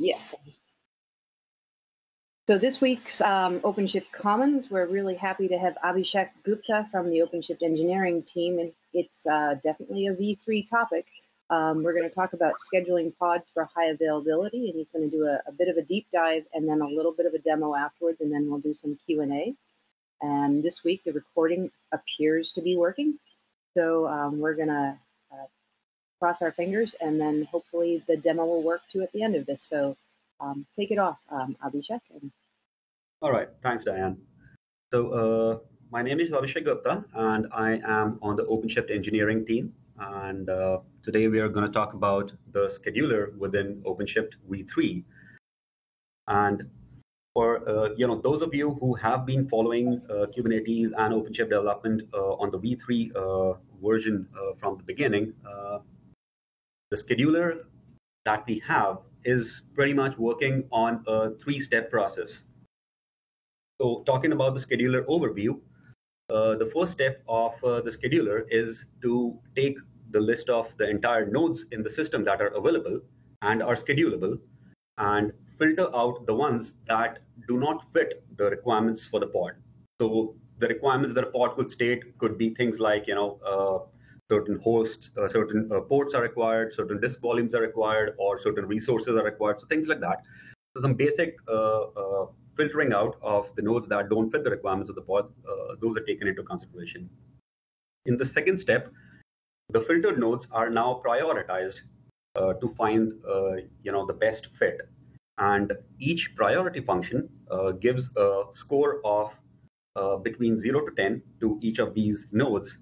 Yes. So this week's um, OpenShift Commons, we're really happy to have Abhishek Gupta from the OpenShift engineering team, and it's uh, definitely a V3 topic. Um, we're going to talk about scheduling pods for high availability, and he's going to do a, a, bit of a deep dive and then a little bit of a demo afterwards, and then we'll do some Q&A. And this week, the recording appears to be working, so um, we're going to cross our fingers, and then hopefully the demo will work too at the end of this. So um, take it off, um, Abhishek. And... All right, thanks, Diane. So uh, my name is Abhishek Gupta, and I am on the OpenShift engineering team. And uh, today we are going to talk about the scheduler within OpenShift v3. And for uh, you know those of you who have been following uh, Kubernetes and OpenShift development uh, on the v3 uh, version from the beginning, the scheduler that we have is pretty much working on a three-step process. So talking about the scheduler overview, uh, the first step of uh, the scheduler is to take the list of the entire nodes in the system that are available and are schedulable and filter out the ones that do not fit the requirements for the pod. So the requirements that a pod could state could be things like, you know, uh, certain hosts, uh, certain uh, ports are required, certain disk volumes are required, or certain resources are required. So things like that. So some basic uh, uh filtering out of the nodes that don't fit the requirements of the pod, uh, those are taken into consideration. In the second step, the filtered nodes are now prioritized uh, to find you know the best fit, and each priority function gives a score of between 0 to 10 to each of these nodes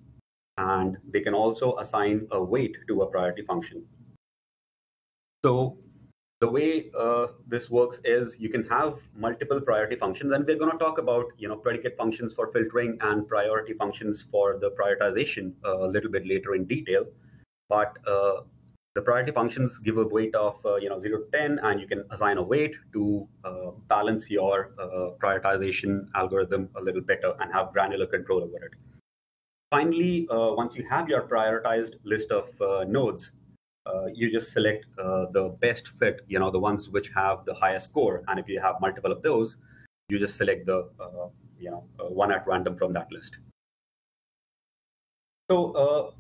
and they can also assign a weight to a priority function. So the way uh, this works is you can have multiple priority functions, and we're going to talk about you know predicate functions for filtering and priority functions for the prioritization uh, a little bit later in detail. But uh, the priority functions give a weight of uh, you know 0 to 10, and you can assign a weight to uh, balance your uh, prioritization algorithm a little better and have granular control over it. Finally, uh, once you have your prioritized list of uh, nodes, uh, you just select uh, the best fit, you know, the ones which have the highest score. And if you have multiple of those, you just select the, uh, you know, uh, one at random from that list. So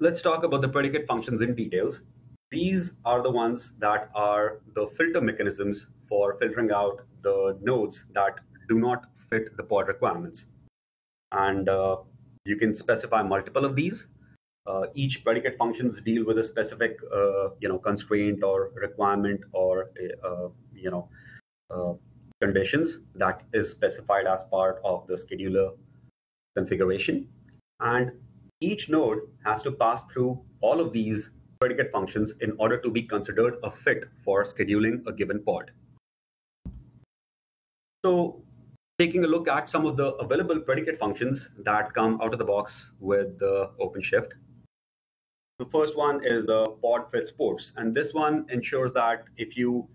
let's talk about the predicate functions in details. These are the ones that are the filter mechanisms for filtering out the nodes that do not fit the pod requirements. And you can specify multiple of these. Uh, each predicate functions deal with a specific, uh, you know, constraint or requirement or, uh, you know, uh, conditions that is specified as part of the scheduler configuration. And each node has to pass through all of these predicate functions in order to be considered a fit for scheduling a given pod. So taking a look at some of the available predicate functions that come out of the box with the OpenShift. The first one is the pod fits ports, and this one ensures that if you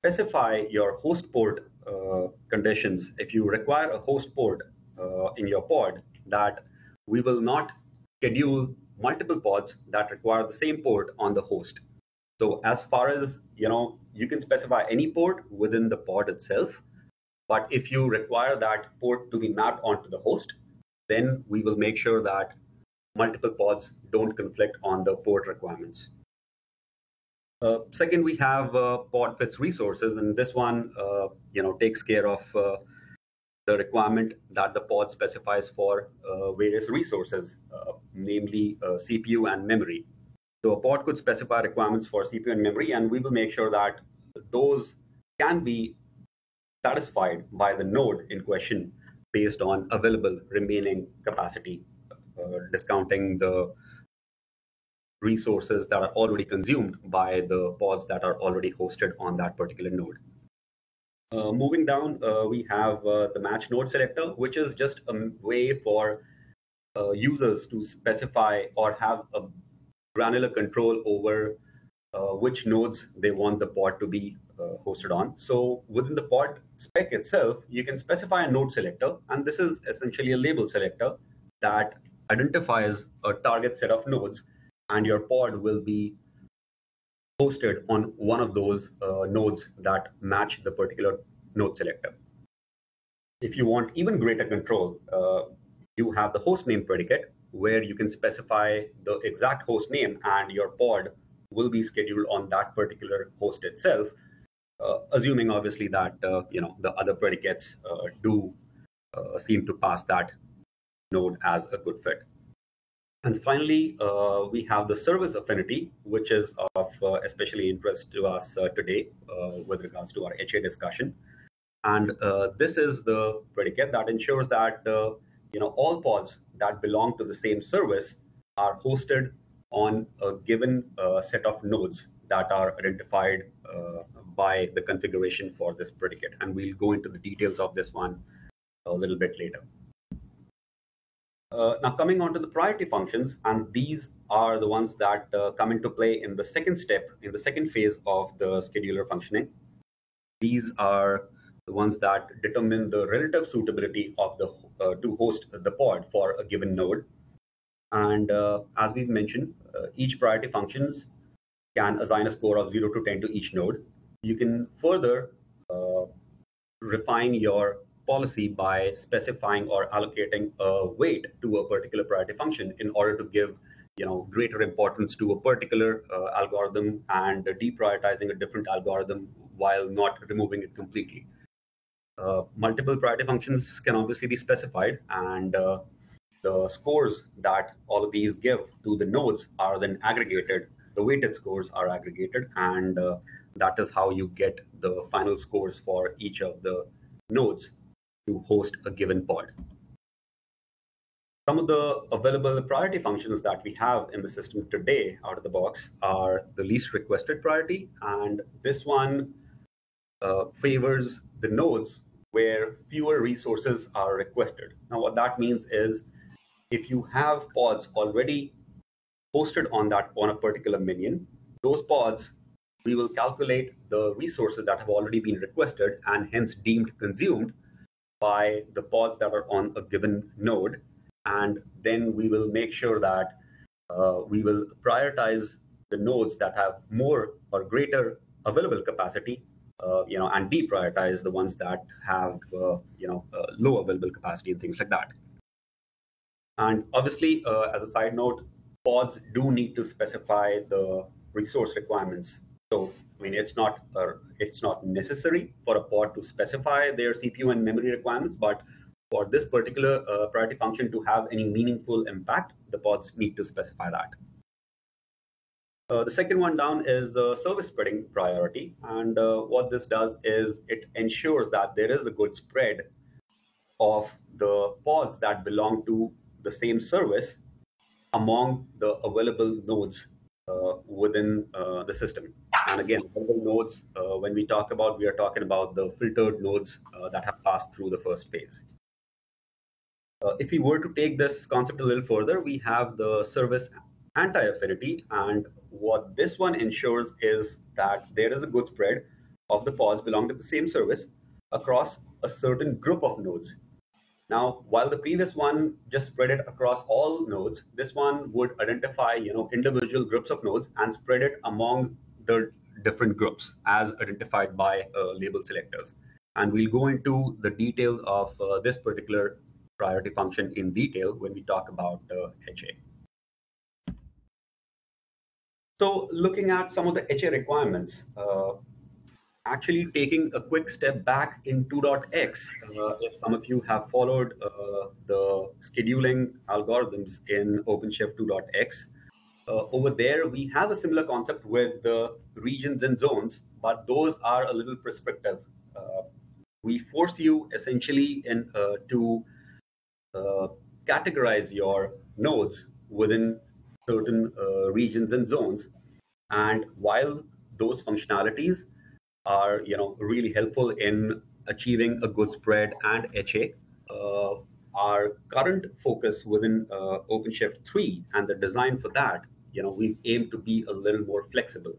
specify your host port uh, conditions, if you require a host port uh, in your pod, that we will not schedule multiple pods that require the same port on the host. So as far as you know, you can specify any port within the pod itself, but if you require that port to be mapped onto the host, then we will make sure that multiple pods don't conflict on the port requirements. Uh, second, we have uh, pod fits resources, and this one, uh, you know, takes care of uh, the requirement that the pod specifies for uh, various resources, uh, namely CPU and memory. So a pod could specify requirements for CPU and memory, and we will make sure that those can be satisfied by the node in question based on available remaining capacity, uh, discounting the resources that are already consumed by the pods that are already hosted on that particular node. Uh, moving down, uh, we have uh, the match node selector, which is just a way for uh, users to specify or have a granular control over which nodes they want the pod to be uh, hosted on. So within the pod spec itself, you can specify a node selector, and this is essentially a label selector that identifies a target set of nodes, and your pod will be hosted on one of those uh, nodes that match the particular node selector. If you want even greater control, uh, you have the host name predicate where you can specify the exact host name and your pod will be scheduled on that particular host itself, uh, assuming obviously that uh, you know the other predicates uh, do uh, seem to pass that node as a good fit. And finally, uh, we have the service affinity, which is of uh, especially interest to us today with regards to our HA discussion. And this is the predicate that ensures that you know all pods that belong to the same service are hosted on a given set of nodes that are identified by the configuration for this predicate. And we'll go into the details of this one a little bit later. Uh, now coming on to the priority functions, and these are the ones that uh, come into play in the second step, in the second phase of the scheduler functioning. These are the ones that determine the relative suitability of the uh, to host the pod for a given node. And uh, as we've mentioned, uh, each priority functions can assign a score of 0 to 10 to each node. You can further uh, refine your policy by specifying or allocating a weight to a particular priority function in order to give you know greater importance to a particular uh, algorithm and deprioritizing a different algorithm while not removing it completely. Uh, multiple priority functions can obviously be specified and uh, the scores that all of these give to the nodes are then aggregated. The weighted scores are aggregated and uh, that is how you get the final scores for each of the nodes to host a given pod. Some of the available priority functions that we have in the system today out of the box are the least requested priority, and this one uh, favors the nodes where fewer resources are requested. Now, what that means is if you have pods already hosted on that on a particular minion, those pods we will calculate the resources that have already been requested and hence deemed consumed by the pods that are on a given node. And then we will make sure that uh, we will prioritize the nodes that have more or greater available capacity, uh, you know, and deprioritize the ones that have, uh, you know, uh, low available capacity and things like that. And obviously, uh, as a side note, pods do need to specify the resource requirements. So I mean, it's not uh, it's not necessary for a pod to specify their CPU and memory requirements, but for this particular uh, priority function to have any meaningful impact, the pods need to specify that. Uh, the second one down is uh, service spreading priority. And uh, what this does is it ensures that there is a good spread of the pods that belong to the same service among the available nodes uh, within uh, the system. And again, available nodes, uh, when we talk about, we are talking about the filtered nodes that have passed through the first phase. if we were to take this concept a little further, we have the service anti-affinity. And what this one ensures is that there is a good spread of the pods belonging to the same service across a certain group of nodes. Now, while the previous one just spread it across all nodes, this one would identify, you know, individual groups of nodes and spread it among the different groups as identified by uh, label selectors. And we'll go into the detail of uh, this particular priority function in detail when we talk about uh, HA. So looking at some of the HA requirements, uh, actually taking a quick step back in 2.x, uh, if some of you have followed uh, the scheduling algorithms in OpenShift 2.x, uh, over there we have a similar concept with the regions and zones, but those are a little prescriptive. Uh, we force you essentially in, uh, to uh, categorize your nodes within certain regions and zones. And while those functionalities are you know really helpful in achieving a good spread and HA. Uh, our current focus within uh, OpenShift 3 and the design for that, you know, we aim to be a little more flexible.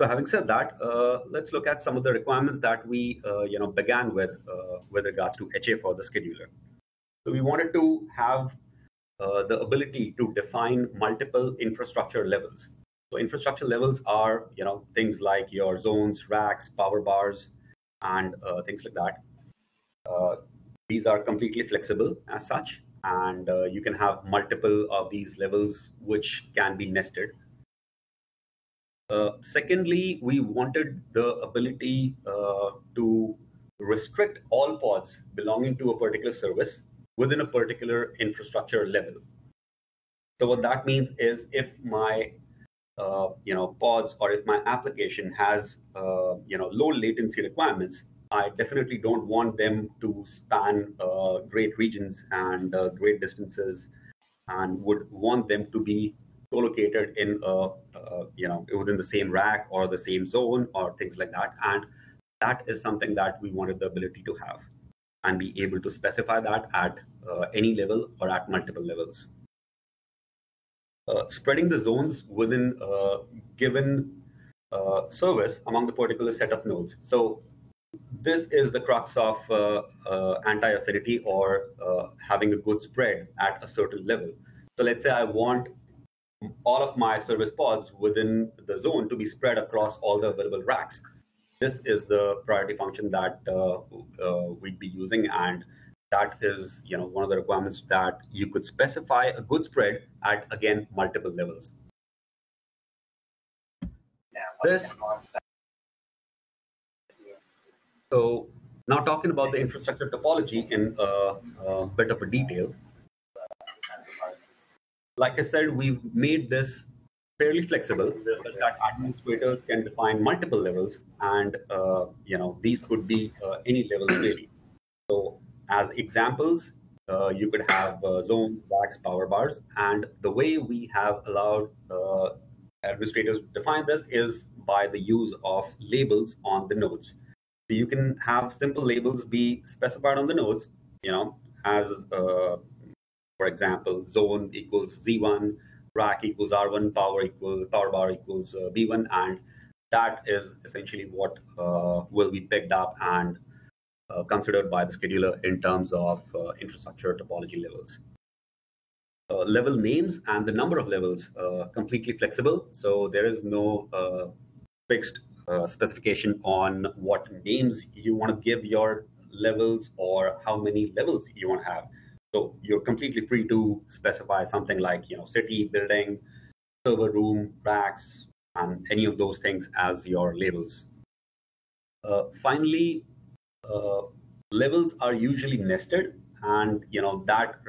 So having said that, uh, let's look at some of the requirements that we, uh, you know, began with uh, with regards to HA for the scheduler. So we wanted to have uh, the ability to define multiple infrastructure levels. So infrastructure levels are, you know, things like your zones, racks, power bars, and uh, things like that. Uh, these are completely flexible as such, and uh, you can have multiple of these levels which can be nested. Uh, secondly, we wanted the ability uh, to restrict all pods belonging to a particular service within a particular infrastructure level. So what that means is if my uh, you know pods or if my application has uh, you know low latency requirements, I definitely don't want them to span uh, great regions and uh, great distances, and would want them to be co-located in a, uh, you know within the same rack or the same zone or things like that. And that is something that we wanted the ability to have and be able to specify that at uh, any level or at multiple levels. Uh, spreading the zones within a given uh, service among the particular set of nodes. So this is the crux of uh, uh, anti-affinity or uh, having a good spread at a certain level. So let's say I want all of my service pods within the zone to be spread across all the available racks. This is the priority function that uh, uh, we'd be using, and that is you know one of the requirements that you could specify a good spread at again multiple levels. This so now talking about the infrastructure topology in a, a bit of a detail. Like I said, we've made this fairly flexible such that administrators can define multiple levels and uh, you know these could be uh, any levels really. So as examples, uh, you could have uh, zones, racks, power bars, and the way we have allowed uh, administrators to define this is by the use of labels on the nodes. You can have simple labels be specified on the nodes, you know, as, uh, for example, zone equals Z1, rack equals R1, power equal power bar equals uh, B1, and that is essentially what uh, will be picked up and uh, considered by the scheduler in terms of uh, infrastructure topology levels. Uh, level names and the number of levels completely flexible, so there is no fixed uh, specification on what names you want to give your levels or how many levels you want to have. So you're completely free to specify something like, you know, city, building, server room, racks, and any of those things as your labels. Uh, finally, uh, levels are usually nested, and you know that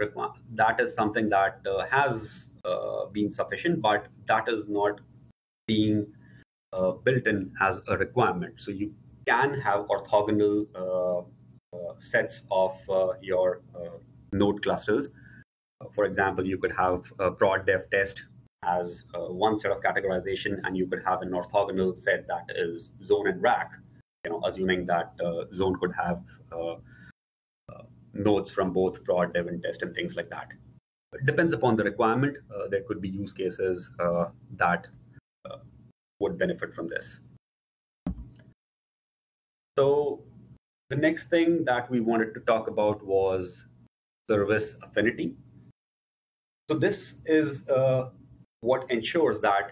that is something that uh, has uh, been sufficient, but that is not being uh, built in as a requirement. So you can have orthogonal uh, uh, sets of your node clusters. For example, you could have a prod dev test as uh, one set of categorization, and you could have an orthogonal set that is zone and rack. You know, assuming that uh, zone could have uh, nodes from both prod, dev, and test, and things like that. It depends upon the requirement. there could be use cases that would benefit from this. So the next thing that we wanted to talk about was service affinity. So this is uh, what ensures that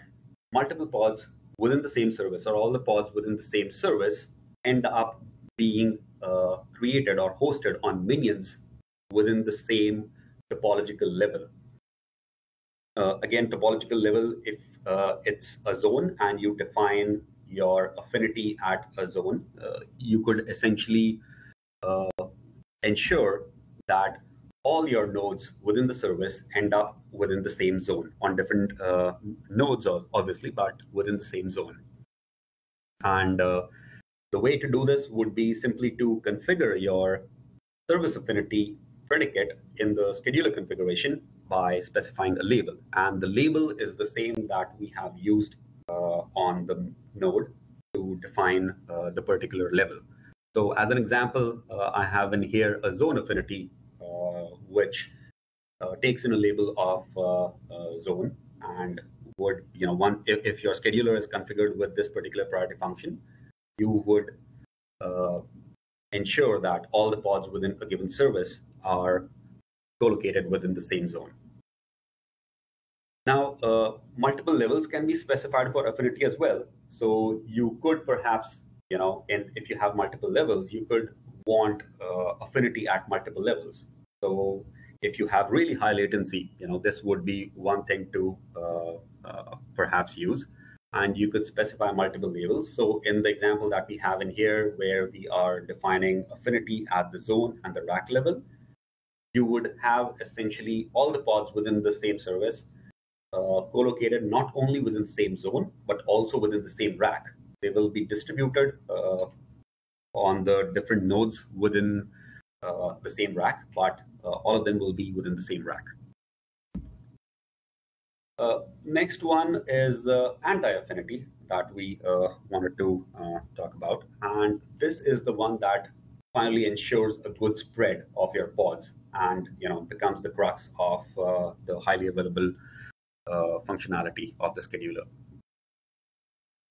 multiple pods within the same service or all the pods within the same service end up being uh, created or hosted on minions within the same topological level. Uh, again, topological level, if uh, it's a zone and you define your affinity at a zone, uh, you could essentially uh, ensure that all your nodes within the service end up within the same zone on different uh, nodes, obviously, but within the same zone. And the way to do this would be simply to configure your service affinity predicate in the scheduler configuration by specifying a label. And the label is the same that we have used uh, on the node to define uh, the particular level. So as an example, uh, I have in here a zone affinity, uh, which uh, takes in a label of zone and would, you know, one if, if, your scheduler is configured with this particular priority function, you would ensure that all the pods within a given service are co-located within the same zone. Now, uh, multiple levels can be specified for affinity as well. So you could perhaps, you know, in, if you have multiple levels, you could want uh, affinity at multiple levels. So if you have really high latency, you know, this would be one thing to uh, uh, perhaps use. And you could specify multiple levels. So in the example that we have in here, where we are defining affinity at the zone and the rack level, you would have essentially all the pods within the same service uh, co-located not only within the same zone, but also within the same rack. They will be distributed uh, on the different nodes within uh, the same rack, but uh, all of them will be within the same rack. Uh, next one is anti-affinity that we wanted to talk about. And this is the one that finally ensures a good spread of your pods and you know becomes the crux of uh, the highly available uh, functionality of the scheduler.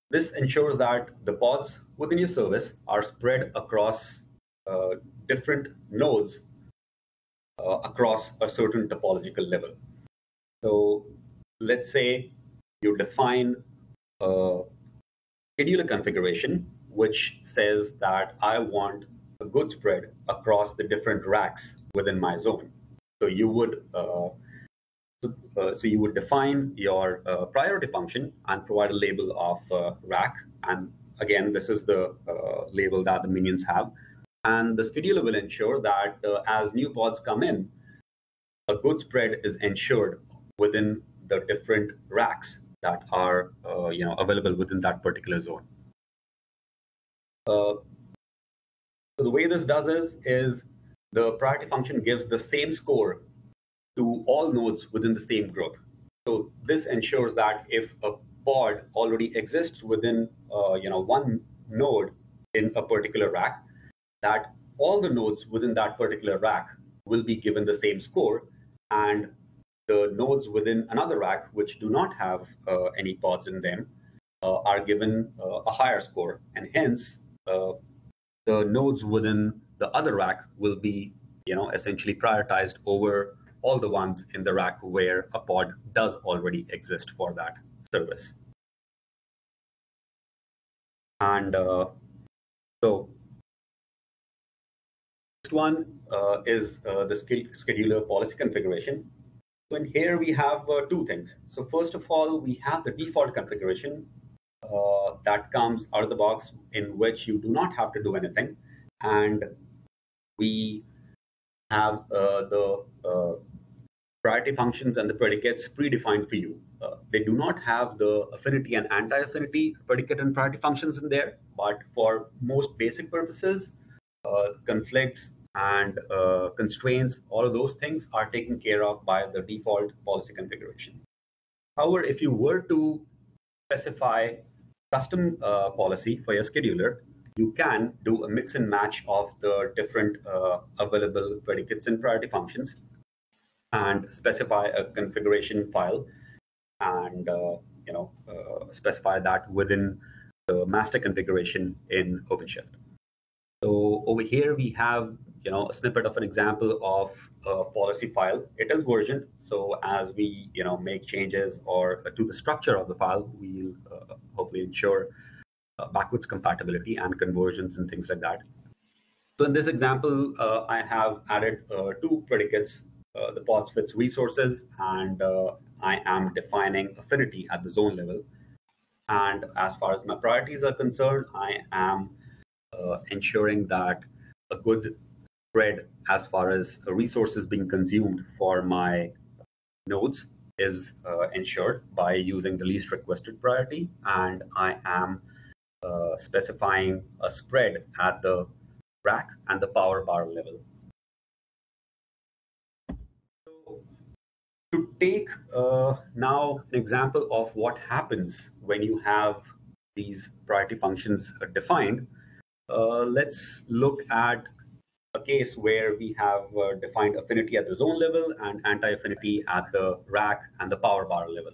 This ensures that the pods within your service are spread across uh, different nodes uh, across a certain topological level. So let's say you define a scheduler configuration which says that I want a good spread across the different racks within my zone. So you would uh, so, uh, so, you would define your uh, priority function and provide a label of uh, rack. And again, this is the uh, label that the minions have. And the scheduler will ensure that as new pods come in, a good spread is ensured within the different racks that are uh, you know available within that particular zone. so the way this does is is the priority function gives the same score to all nodes within the same group. So this ensures that if a pod already exists within uh, you know one node in a particular rack, that all the nodes within that particular rack will be given the same score, and the nodes within another rack which do not have uh, any pods in them uh, are given uh, a higher score, and hence uh, the nodes within the other rack will be you know essentially prioritized over all the ones in the rack where a pod does already exist for that service. And uh, so next one uh, is uh, the scheduler policy configuration. In here we have uh, two things. So first of all, we have the default configuration uh, that comes out of the box in which you do not have to do anything. And we have uh, the priority functions and the predicates predefined for you. Uh, they do not have the affinity and anti-affinity predicate and priority functions in there, but for most basic purposes, uh, conflicts and uh, constraints, all of those things are taken care of by the default policy configuration. However, if you were to specify custom uh, policy for your scheduler, you can do a mix and match of the different uh, available predicates and priority functions and specify a configuration file and uh, you know uh, specify that within the master configuration in OpenShift. So over here we have you know a snippet of an example of a policy file. It is versioned, so as we you know make changes or to the structure of the file, we'll uh, hopefully ensure uh, backwards compatibility and conversions and things like that. So in this example, uh, I have added uh, two predicates uh, the pods fits resources, and uh, I am defining affinity at the zone level. And as far as my priorities are concerned, I am ensuring that a good spread as far as resources being consumed for my nodes is uh, ensured by using the least requested priority. And I am uh, specifying a spread at the rack and the power bar level. to take uh, now an example of what happens when you have these priority functions defined, uh, let's look at case where we have uh, defined affinity at the zone level and anti-affinity at the rack and the power bar level.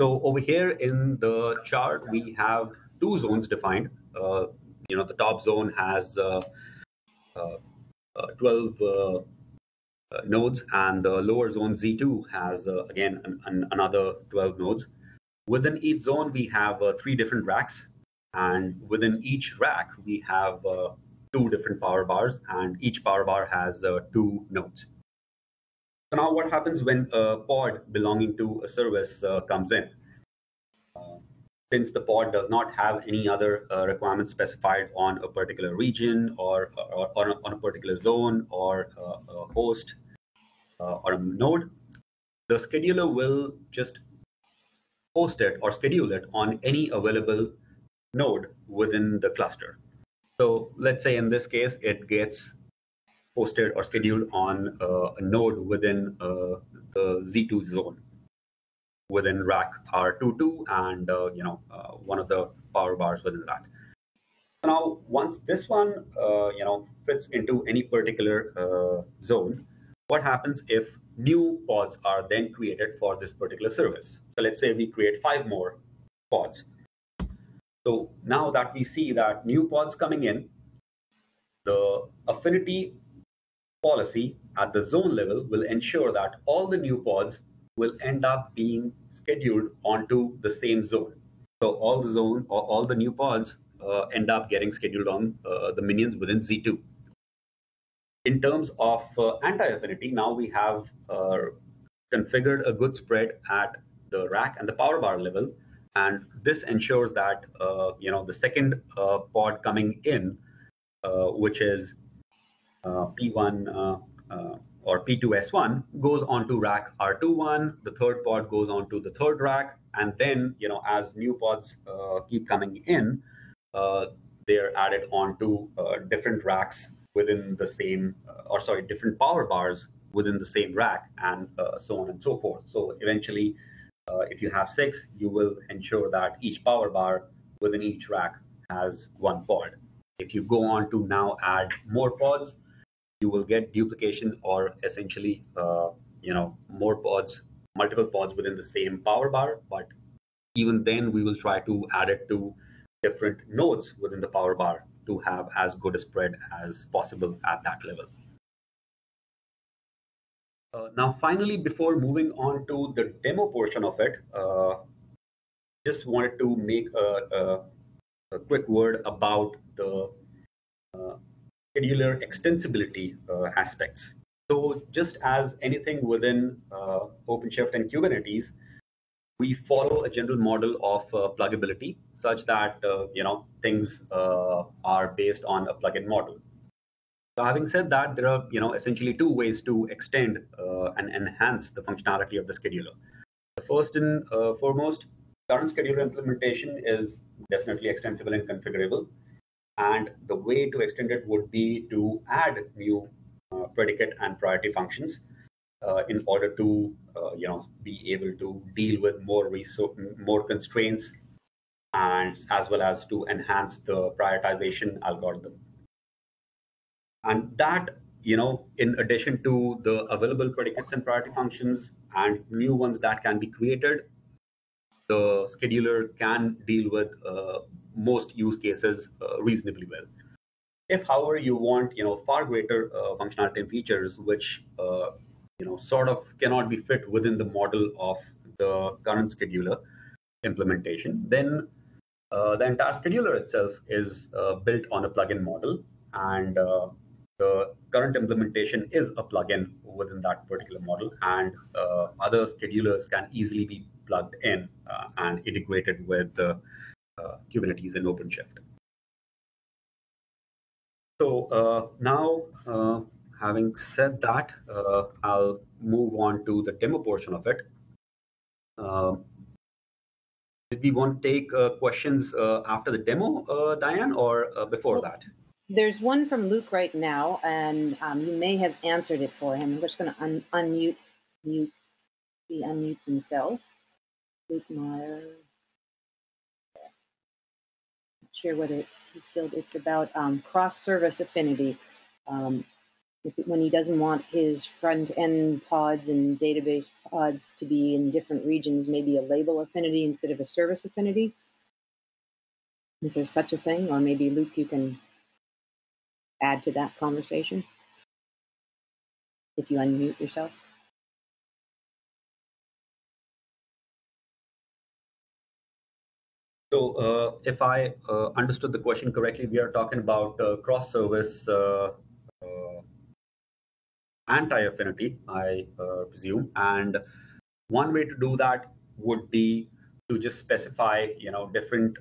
So over here in the chart, we have two zones defined. Uh, you know, the top zone has uh, uh, 12 uh, nodes, and the lower zone Z2 has, uh, again, an, an, another 12 nodes. Within each zone, we have uh, three different racks, and within each rack, we have two different power bars, and each power bar has two nodes. So now what happens when a pod belonging to a service uh, comes in? Uh, since the pod does not have any other uh, requirements specified on a particular region or, or, or on a particular zone or uh, a host uh, or a node, the scheduler will just host it or schedule it on any available node within the cluster. So let's say in this case, it gets posted or scheduled on uh, a node within uh, the Z2 zone within rack R22 and uh, you know uh, one of the power bars within that. Now, once this one uh, you know fits into any particular uh, zone, what happens if new pods are then created for this particular service? So let's say we create five more pods. So now that we see that new pods coming in, the affinity policy at the zone level will ensure that all the new pods will end up being scheduled onto the same zone. So all the zone or all the new pods uh, end up getting scheduled on uh, the minions within Z2. In terms of uh, anti-affinity, now we have uh, configured a good spread at the rack and the power bar level, and this ensures that uh, you know the second uh, pod coming in, which is uh, P1 uh, uh, or P2S1 goes on to rack R21, the third pod goes on to the third rack, and then, you know, as new pods keep coming in, they're added onto different racks within the same, or sorry, different power bars within the same rack, and uh, so on and so forth. So eventually, uh, if you have six, you will ensure that each power bar within each rack has one pod. If you go on to now add more pods, you will get duplication or essentially, uh, you know, more pods, multiple pods within the same power bar. But even then, we will try to add it to different nodes within the power bar to have as good a spread as possible at that level. Uh, now, finally, before moving on to the demo portion of it, uh, just wanted to make a, a, a quick word about the uh, scheduler extensibility uh, aspects. So just as anything within uh, OpenShift and Kubernetes, we follow a general model of uh, pluggability such that you know things are based on a plugin model. So having said that, there are you know essentially two ways to extend uh, and enhance the functionality of the scheduler. The first and foremost, current scheduler implementation is definitely extensible and configurable. And the way to extend it would be to add new uh, predicate and priority functions uh, in order to, uh, you know, be able to deal with more resource, more constraints, and as well as to enhance the prioritization algorithm. And that, you know, in addition to the available predicates and priority functions and new ones that can be created, the scheduler can deal with uh, most use cases uh, reasonably well. If, however, you want you know far greater uh, functionality and features which uh, you know sort of cannot be fit within the model of the current scheduler implementation, then uh, the entire scheduler itself is uh, built on a plugin model, and the current implementation is a plugin within that particular model, and uh, other schedulers can easily be plugged in uh, and integrated with uh, uh, Kubernetes and OpenShift. So uh, now, uh, having said that, I'll move on to the demo portion of it. did we want to take questions after the demo, Diane, or before that? There's one from Luke right now, and um, you may have answered it for him. I'm just going to un unmute, mute, he unmutes himself. Luke Meyer Not sure whether it's still it's about um, cross-service affinity. Um, if, when he doesn't want his front-end pods and database pods to be in different regions, maybe a label affinity instead of a service affinity. Is there such a thing? Or maybe Luke, you can add to that conversation. if you unmute yourself. So uh, if I uh, understood the question correctly, we are talking about uh, cross-service uh, uh, anti-affinity, I uh, presume. And one way to do that would be to just specify, you know, different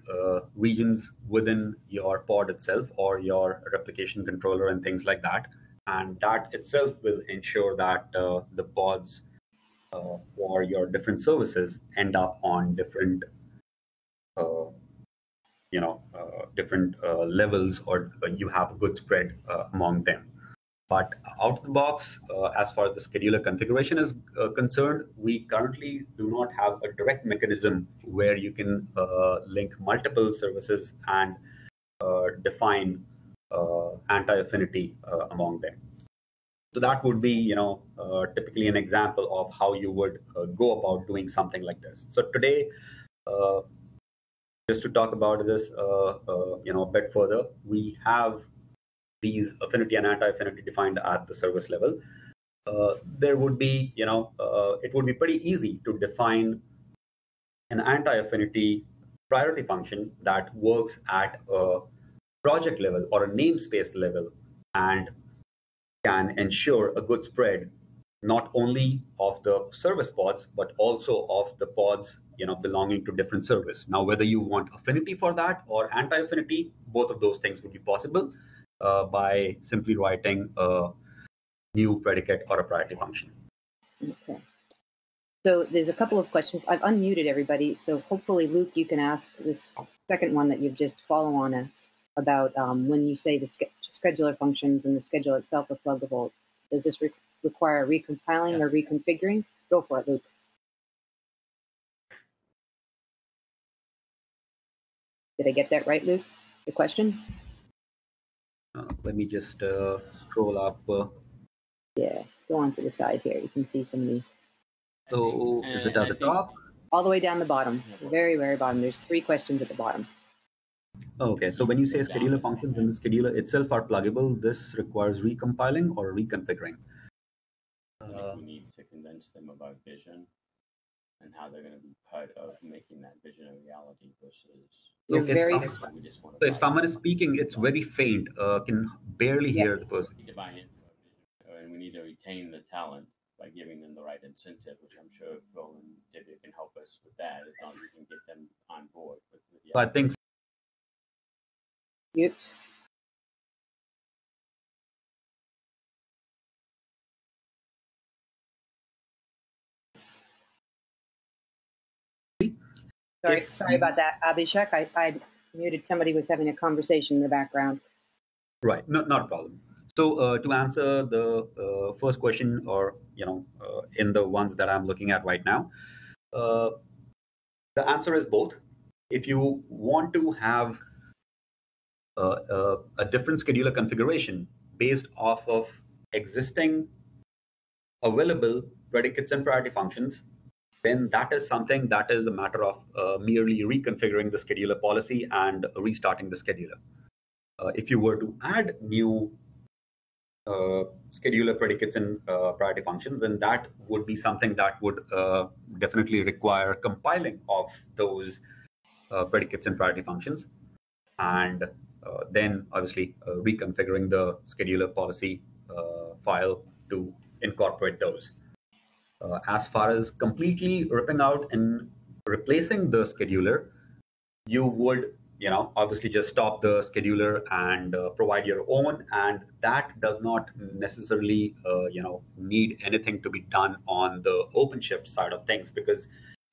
regions within your pod itself or your replication controller and things like that. And that itself will ensure that the pods for your different services end up on different uh, you know uh, different uh, levels or you have a good spread among them. But out of the box, as far as the scheduler configuration is concerned, we currently do not have a direct mechanism where you can link multiple services and define anti-affinity among them. So that would be, you know, uh, typically an example of how you would uh, go about doing something like this. So today, uh, just to talk about this, uh, uh, you know, a bit further, we have these affinity and anti-affinity defined at the service level. Uh, there would be, you know, it would be pretty easy to define an anti-affinity priority function that works at a project level or a namespace level and can ensure a good spread not only of the service pods but also of the pods you know belonging to different service now whether you want affinity for that or anti-affinity both of those things would be possible uh, by simply writing a new predicate or a priority function okay so there's a couple of questions i've unmuted everybody so hopefully luke you can ask this second one that you've just follow on us about um, when you say the scheduler functions and the schedule itself are pluggable does this re require recompiling yeah. or reconfiguring? Go for it, Luke. Did I get that right, Luke? The question? Uh, let me just uh, scroll up. Uh. Yeah, go on to the side here. You can see some of these. So, is it at the top? All the way down the bottom, very, very bottom. There's three questions at the bottom. Okay, so when you say scheduler functions and the scheduler itself are pluggable, this requires recompiling or reconfiguring? Uh, we need to convince them about vision and how they're going to be part of making that vision a reality versus. So if, some, so if someone is speaking, it's very faint. Uh, can barely yeah. hear the person. We need to buy into and we need to retain the talent by giving them the right incentive, which I'm sure Phil and Divya can help us with that as long as we can get them on board. With, with I think. Yep. Sorry, sorry about that, Abhishek. I, I muted somebody was having a conversation in the background. Right, no, not a problem. So uh, to answer the uh, first question, or you know, uh, in the ones that I'm looking at right now, uh, the answer is both. If you want to have uh, uh, a different scheduler configuration based off of existing available predicates and priority functions, then that is something that is a matter of uh, merely reconfiguring the scheduler policy and restarting the scheduler. Uh, if you were to add new uh, scheduler predicates and uh, priority functions, then that would be something that would uh, definitely require compiling of those uh, predicates and priority functions. And then obviously reconfiguring the scheduler policy file to incorporate those uh, as far as completely ripping out and replacing the scheduler, you would, you know, obviously just stop the scheduler and uh, provide your own, and that does not necessarily, uh, you know, need anything to be done on the OpenShift side of things because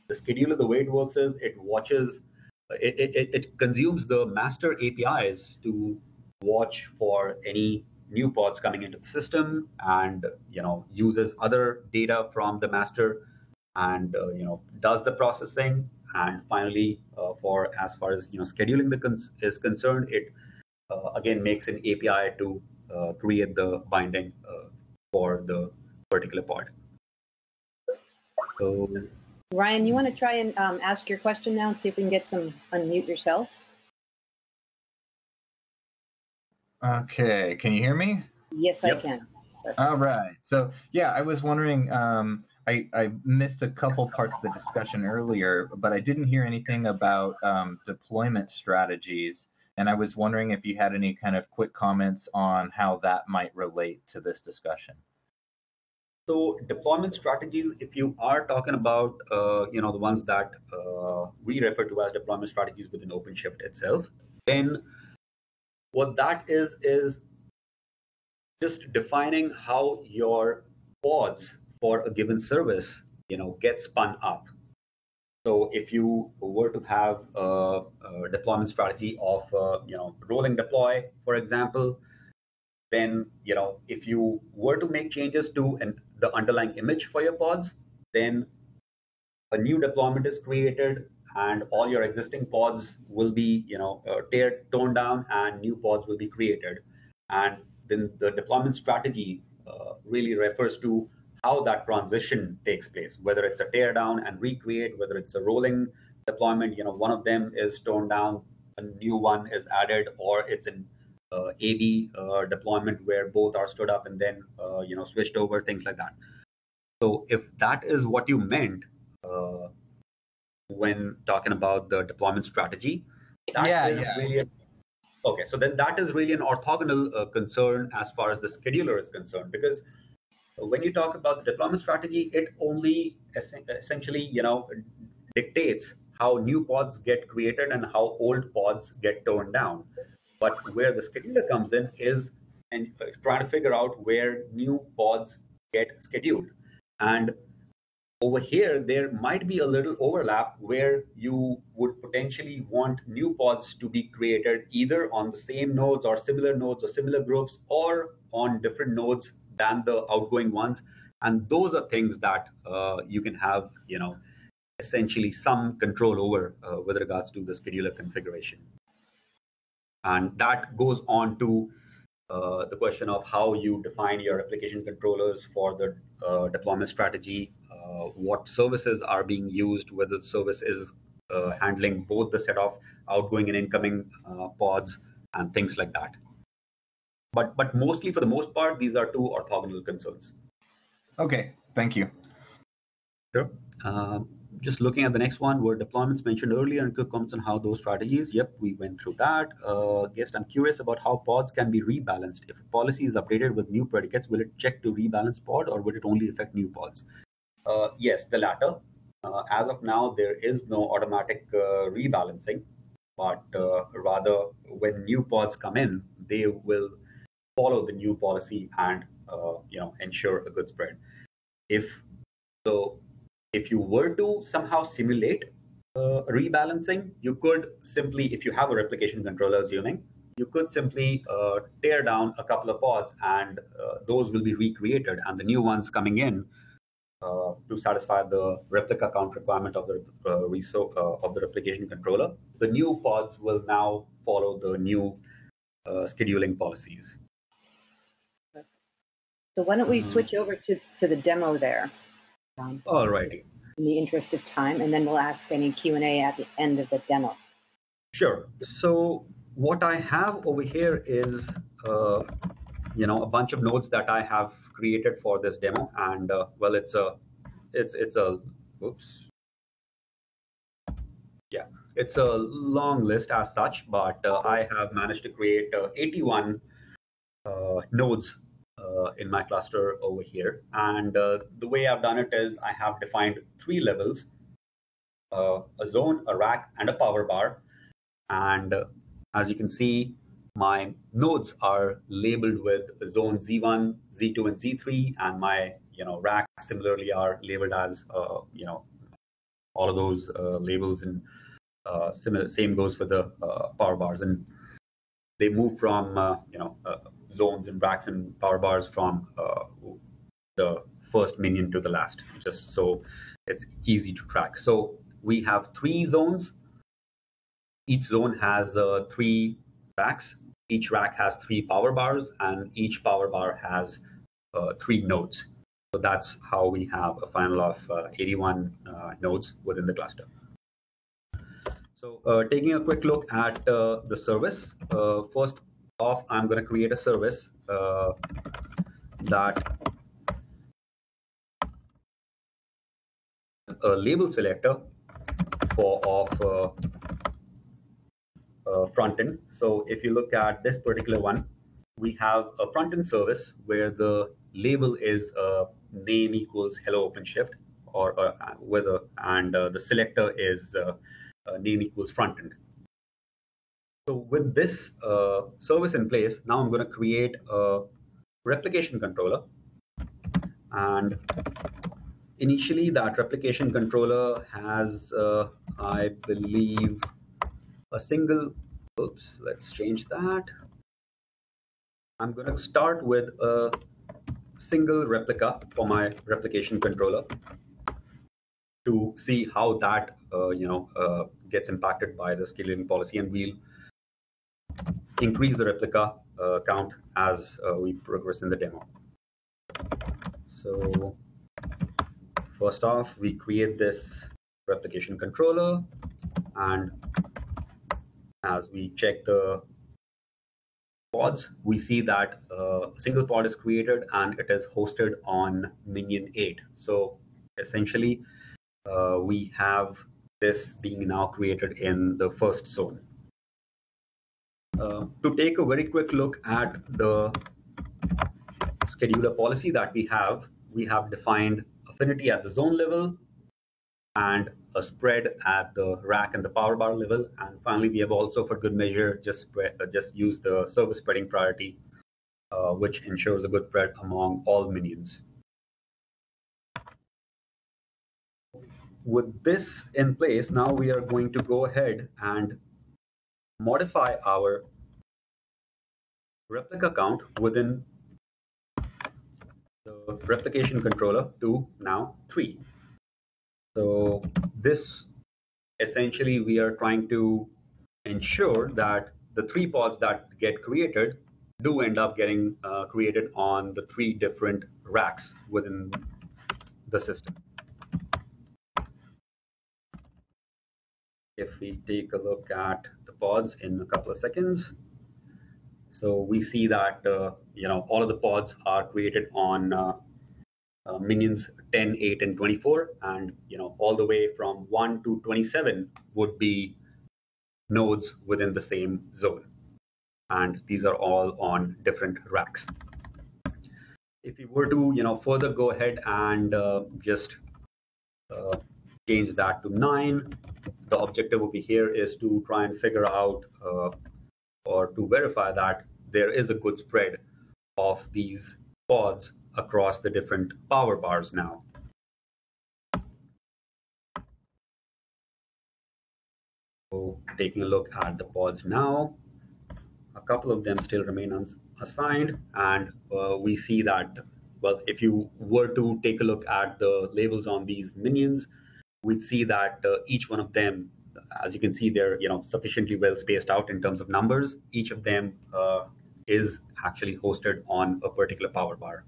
the scheduler, the way it works is it watches, it, it, it consumes the master APIs to watch for any new pods coming into the system and you know uses other data from the master and uh, you know does the processing. And finally uh, for as far as you know scheduling the cons- is concerned it uh, again makes an api to uh, create the binding uh, for the particular pod so ryan you want to try and um, ask your question now and see if we can get some unmute yourself Okay, can you hear me? Yes, yep. I can. All right. So yeah, I was wondering. Um, I, I missed a couple parts of the discussion earlier, but I didn't hear anything about um, deployment strategies. And I was wondering if you had any kind of quick comments on how that might relate to this discussion. So deployment strategies, if you are talking about, uh, you know, the ones that uh, we refer to as deployment strategies within OpenShift itself, then what that is is just defining how your pods for a given service, you know, get spun up. So if you were to have a, a deployment strategy of, uh, you know, rolling deploy, for example, then, you know, if you were to make changes to an, the underlying image for your pods, then a new deployment is created and all your existing pods will be, you know, uh, tear, torn down and new pods will be created. And then the deployment strategy uh, really refers to how that transition takes place, whether it's a tear down and recreate, whether it's a rolling deployment, you know, one of them is torn down, a new one is added, or it's an uh, AB uh, deployment where both are stood up and then, uh, you know, switched over, things like that. So if that is what you meant uh, when talking about the deployment strategy, that yeah, is yeah. really a, okay. So then that is really an orthogonal uh, concern as far as the scheduler is concerned, because when you talk about the deployment strategy, it only essentially, you know, dictates how new pods get created and how old pods get torn down. But where the scheduler comes in is and trying to figure out where new pods get scheduled. And over here, there might be a little overlap where you would potentially want new pods to be created either on the same nodes or similar nodes or similar groups or on different nodes than the outgoing ones. And those are things that uh, you can have, you know, essentially some control over uh, with regards to the scheduler configuration. And that goes on to uh, the question of how you define your application controllers for the uh, deployment strategy, what services are being used, whether the service is uh, handling both the set of outgoing and incoming pods and things like that. But but mostly for the most part, these are two orthogonal concerns. Okay, thank you. Sure. Uh, just looking at the next one, were deployments mentioned earlier and quick comments on how those strategies? Yep, we went through that. Uh, guest, I'm curious about how pods can be rebalanced. If a policy is updated with new predicates, will it check to rebalance pod or would it only affect new pods? Uh, yes, the latter. Uh, as of now, there is no automatic uh, rebalancing, but rather when new pods come in, they will follow the new policy and you know ensure a good spread. If so, if you were to somehow simulate uh, rebalancing, you could simply, if you have a replication controller assuming, you could simply uh, tear down a couple of pods and uh, those will be recreated and the new ones coming in uh, to satisfy the replica count requirement of the uh, reso- uh, of the replication controller. The new pods will now follow the new scheduling policies. So why don't we mm-hmm. switch over to, to the demo there? Um, All righty. In the interest of time, and then we'll ask any Q&A at the end of the demo. Sure. So what I have over here is, uh, you know, a bunch of nodes that I have created for this demo, and uh, well, it's a, it's it's a, oops, yeah, it's a long list as such, but uh, I have managed to create uh, 81 uh, nodes uh, in my cluster over here. And the way I've done it is I have defined three levels, a zone, a rack, and a power bar. And as you can see, my nodes are labeled with zone Z1, Z2, and Z3, and my you know racks similarly are labeled as uh, you know all of those uh, labels and similar. Same goes for the power bars, and they move from you know zones and racks and power bars from uh, the first minion to the last, just so it's easy to track. So we have three zones. Each zone has uh, three racks. Each rack has three power bars, and each power bar has uh, three nodes. So that's how we have a final of uh, 81 uh, nodes within the cluster. So uh, taking a quick look at the service, first off, I'm going to create a service. Uh, that a label selector for of uh, front end. So if you look at this particular one, we have a front end service where the label is uh, name equals hello OpenShift or uh, whether and uh, the selector is uh, uh, name equals front end. So with this uh, service in place, now I'm going to create a replication controller. And initially that replication controller has, I believe, a single, oops, let's change that. I'm going to start with a single replica for my replication controller to see how that uh, you know uh, gets impacted by the scaling policy and we'll increase the replica uh, count as uh, we progress in the demo. So first off, we create this replication controller and as we check the pods, we see that uh, a single pod is created and it is hosted on Minion 8. So essentially, uh, we have this being now created in the first zone. Uh, to take a very quick look at the scheduler policy that we have, we have defined affinity at the zone level and a spread at the rack and the power bar level. And finally, we have also, for good measure, just spread, uh, just use the service spreading priority, uh, which ensures a good spread among all minions. With this in place, now we are going to go ahead and modify our replica count within the replication controller to now three. So this essentially we are trying to ensure that the three pods that get created do end up getting uh, created on the three different racks within the system. If we take a look at the pods in a couple of seconds, so we see that uh, you know all of the pods are created on uh, uh, minions 10, 8, and 24, and you know all the way from 1 to 27 would be nodes within the same zone, and these are all on different racks. If we were to you know further go ahead and uh, just uh, change that to 9, the objective over here is to try and figure out uh, or to verify that there is a good spread of these pods across the different power bars now. So taking a look at the pods now, a couple of them still remain unassigned and uh, we see that, well, if you were to take a look at the labels on these minions, we'd see that uh, each one of them, as you can see, they're you know sufficiently well spaced out in terms of numbers. Each of them uh, is actually hosted on a particular power bar.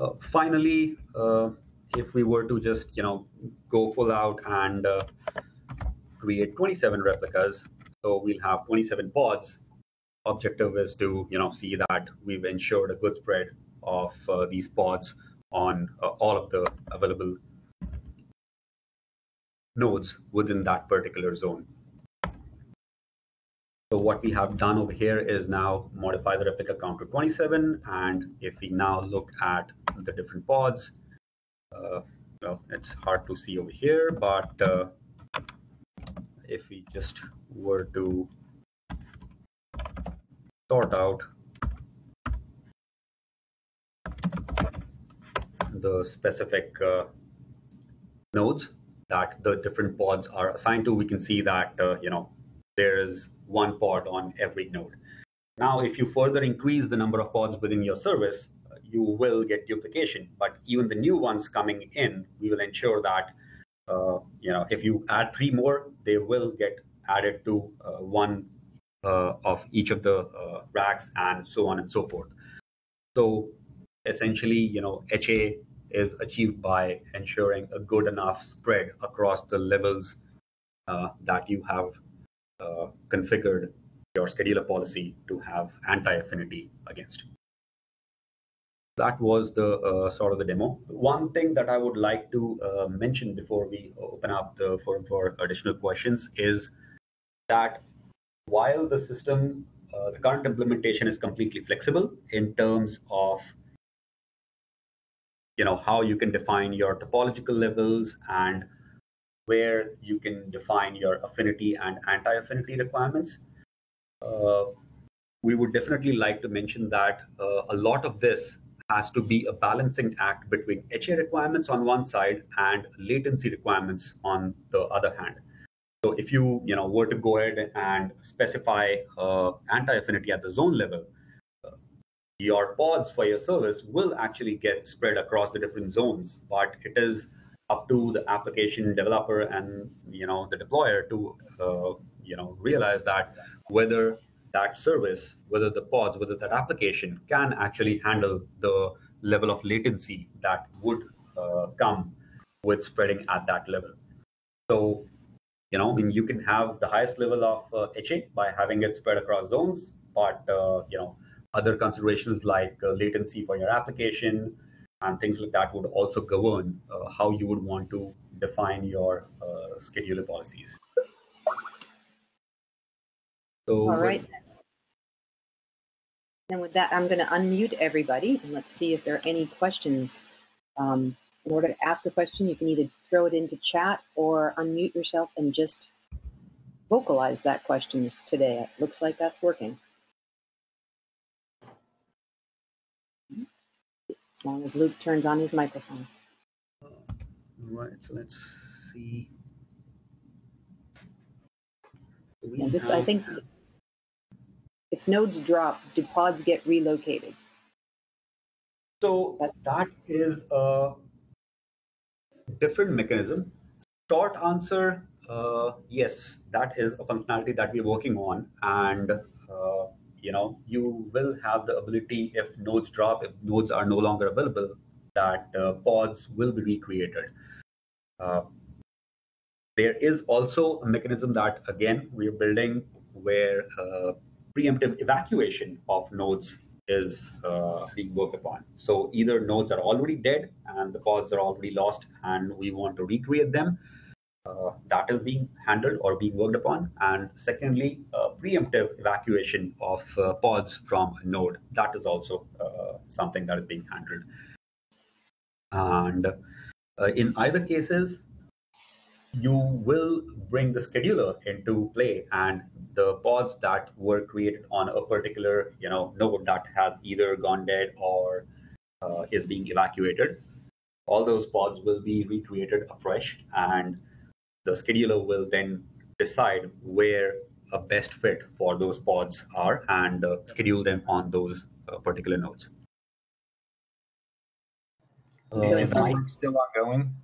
Uh, finally, uh, if we were to just, you know, go full out and uh, create 27 replicas, so we'll have 27 pods. Objective is to, you know, see that we've ensured a good spread of these pods on all of the available nodes within that particular zone. What we have done over here is now modify the replica count to 27. And if we now look at the different pods, uh, well, it's hard to see over here, but uh, if we just were to sort out the specific uh, nodes that the different pods are assigned to, we can see that, uh, you know, there is one pod on every node. Now, if you further increase the number of pods within your service, you will get duplication. But even the new ones coming in, we will ensure that uh, you know if you add three more, they will get added to uh, one uh, of each of the uh, racks and so on and so forth. So essentially, you know, HA is achieved by ensuring a good enough spread across the levels uh, that you have uh, configured your scheduler policy to have anti-affinity against. that was the uh, sort of the demo. One thing that I would like to uh, mention before we open up the forum for additional questions is that while the system, uh, the current implementation is completely flexible in terms of you know how you can define your topological levels and where you can define your affinity and anti-affinity requirements. Uh, we would definitely like to mention that uh, a lot of this has to be a balancing act between HA requirements on one side and latency requirements on the other hand. So if you, you know, were to go ahead and specify uh, anti-affinity at the zone level, uh, your pods for your service will actually get spread across the different zones, but it is up to the application developer and you know the deployer to uh, you know realize that whether that service, whether the pods, whether that application can actually handle the level of latency that would uh, come with spreading at that level. So, you know, I mean, you can have the highest level of uh, HA by having it spread across zones, but, uh, you know, other considerations like uh, latency for your application and things like that would also govern uh, how you would want to define your uh, scheduler policies. So All right. And with that, I'm going to unmute everybody and let's see if there are any questions. Um, in order to ask a question, you can either throw it into chat or unmute yourself and just vocalize that question today. It looks like that's working. As long as Luke turns on his microphone. All right, so let's see. And this. I think, if nodes drop, do pods get relocated? So that is a different mechanism. Short answer, uh, yes, that is a functionality that we're working on, and uh, you know you will have the ability if nodes drop, if nodes are no longer available, that uh, pods will be recreated. Uh, there is also a mechanism that again we're building where uh, preemptive evacuation of nodes is uh, being worked upon. So either nodes are already dead and the pods are already lost and we want to recreate them. Uh, that is being handled or being worked upon. And secondly, uh, preemptive evacuation of uh, pods from a node. That is also uh, something that is being handled. And uh, in either cases, you will bring the scheduler into play and the pods that were created on a particular you know node that has either gone dead or uh, is being evacuated all those pods will be recreated afresh and the scheduler will then decide where a best fit for those pods are and uh, schedule them on those uh, particular nodes. Uh, is the mic still ongoing?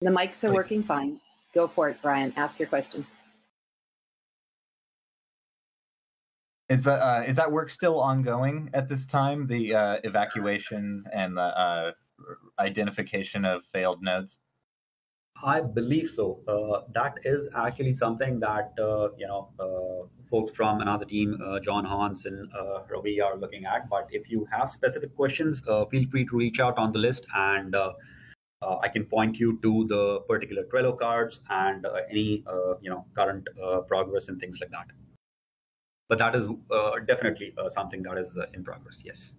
The mics are working fine. Go for it, Brian. Ask your question. Is that uh, is that work still ongoing at this time? The uh, evacuation and the uh, identification of failed nodes. I believe so. Uh, that is actually something that uh, you know uh, folks from another team, John Hans and Ravi, are looking at. But if you have specific questions, feel free to reach out on the list and uh, I can point you to the particular Trello cards and uh, any uh, you know current uh, progress and things like that. But that is uh, definitely uh, something that is in progress. Yes.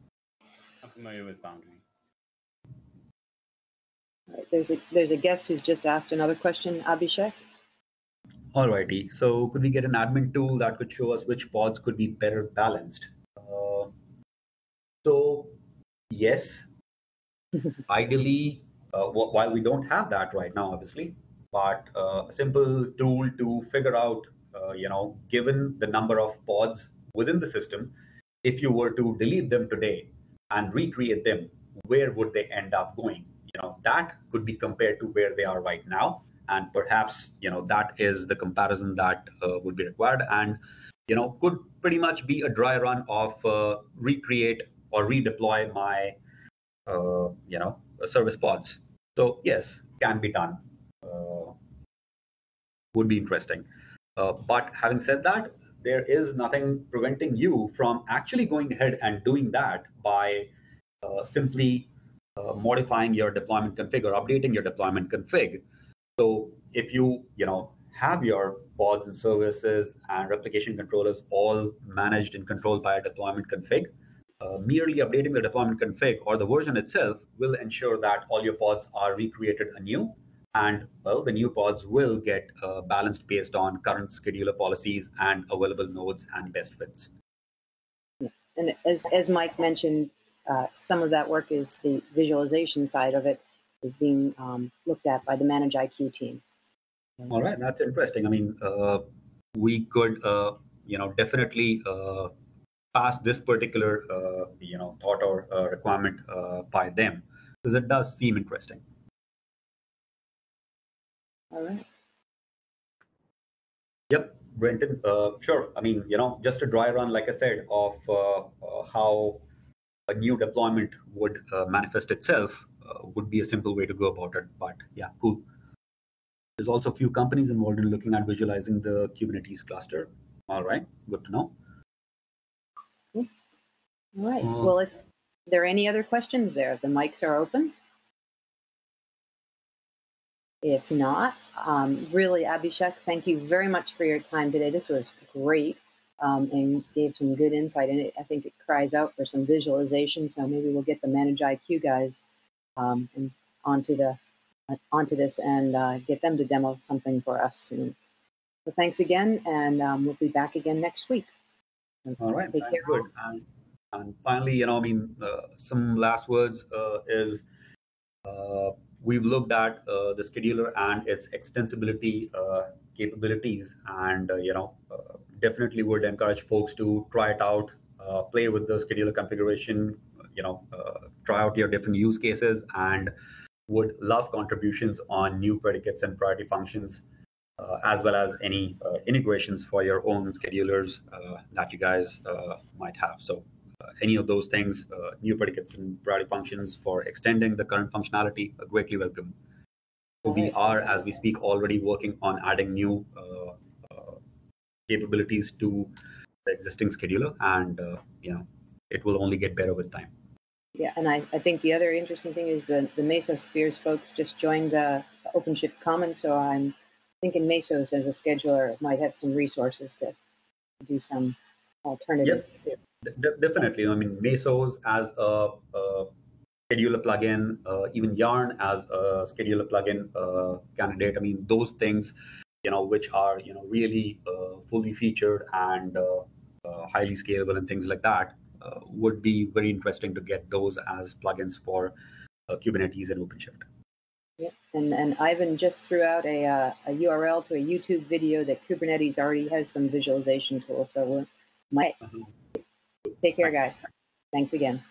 I'm familiar with Foundry. Right, there's a there's a guest who's just asked another question, Abhishek. Alrighty. So could we get an admin tool that could show us which pods could be better balanced? so yes. Ideally, uh, while we don't have that right now, obviously, but uh, a simple tool to figure out, uh, you know, given the number of pods within the system, if you were to delete them today and recreate them, where would they end up going? You know, that could be compared to where they are right now. And perhaps, you know, that is the comparison that uh, would be required and, you know, could pretty much be a dry run of uh, recreate or redeploy my, uh, you know, service pods so yes, can be done. Uh, would be interesting. Uh, but having said that, there is nothing preventing you from actually going ahead and doing that by uh, simply uh, modifying your deployment config or updating your deployment config. So if you, you know, have your pods and services and replication controllers all managed and controlled by a deployment config, uh, merely updating the deployment config or the version itself will ensure that all your pods are recreated anew. And well, the new pods will get uh, balanced based on current scheduler policies and available nodes and best fits. And as, as Mike mentioned, uh, some of that work is the visualization side of it is being um, looked at by the ManageIQ team. All right, that's interesting. I mean, uh, we could, uh, you know, definitely uh, pass this particular, uh, you know, thought or uh, requirement uh, by them because it does seem interesting. All right. Yep, Brenton. sure. I mean, you know, just a dry run, like I said, of how a new deployment would manifest itself would be a simple way to go about it. But yeah, cool. There's also a few companies involved in looking at visualizing the Kubernetes cluster. All right, good to know. All right. Uh, well, if there are any other questions there, the mics are open. If not, um, really, Abhishek, thank you very much for your time today. This was great um, and gave some good insight. And it, I think it cries out for some visualization. So maybe we'll get the ManageIQ guys um, and onto the onto this and uh, get them to demo something for us soon. So thanks again, and um, we'll be back again next week. All right, Take that's good. And, and, finally, you know, I mean, uh, some last words uh, is uh, we've looked at uh, the scheduler and its extensibility uh, capabilities, and you know, definitely would encourage folks to try it out, play with the scheduler configuration, you know, try out your different use cases and would love contributions on new predicates and priority functions, uh, as well as any uh, integrations for your own schedulers uh, that you guys uh, might have. So uh, any of those things, uh, new predicates and priority functions for extending the current functionality, are greatly welcome. So we are, as we speak, already working on adding new capabilities to the existing scheduler, and you know it will only get better with time. Yeah, and I, I think the other interesting thing is the, the Mesosphere's folks just joined uh, OpenShift Commons, so I'm thinking Mesos as a scheduler might have some resources to do some alternatives. Yep. De- definitely. I mean, Mesos as a, a scheduler plugin, uh, even Yarn as a scheduler plugin uh, candidate. I mean, those things, you know, which are you know really uh, fully featured and uh, uh, highly scalable and things like that uh, would be very interesting to get those as plugins for uh, Kubernetes and OpenShift. Yeah, and, and Ivan just threw out a, uh, a URL to a YouTube video that Kubernetes already has some visualization tools. So we might uh-huh. take care, guys. Thanks again.